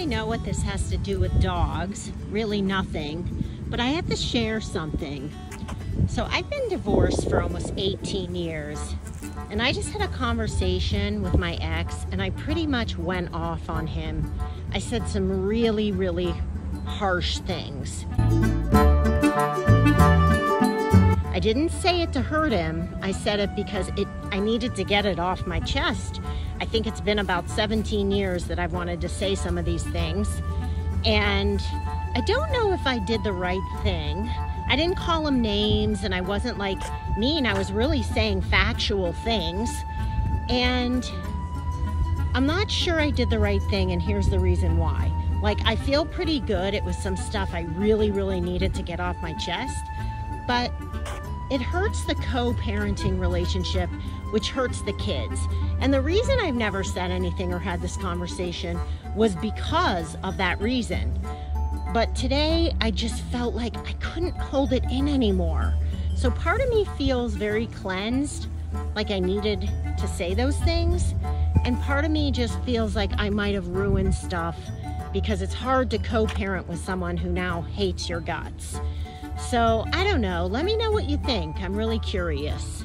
really know what this has to do with dogs, really nothing, but I have to share something. So I've been divorced for almost 18 years, and I just had a conversation with my ex, and I pretty much went off on him. I said some really, really harsh things. I didn't say it to hurt him. I said it because it I needed to get it off my chest. I think it's been about 17 years that I've wanted to say some of these things. And I don't know if I did the right thing. I didn't call him names and I wasn't like mean. I was really saying factual things. And I'm not sure I did the right thing, and here's the reason why. Like, I feel pretty good. It was some stuff I really, really needed to get off my chest. But it hurts the co parenting relationship, which hurts the kids. And the reason I've never said anything or had this conversation was because of that reason. But today I just felt like I couldn't hold it in anymore. So part of me feels very cleansed, like I needed to say those things. And part of me just feels like I might have ruined stuff because it's hard to co parent with someone who now hates your guts. So I don't know. Let me know what you think. I'm really curious.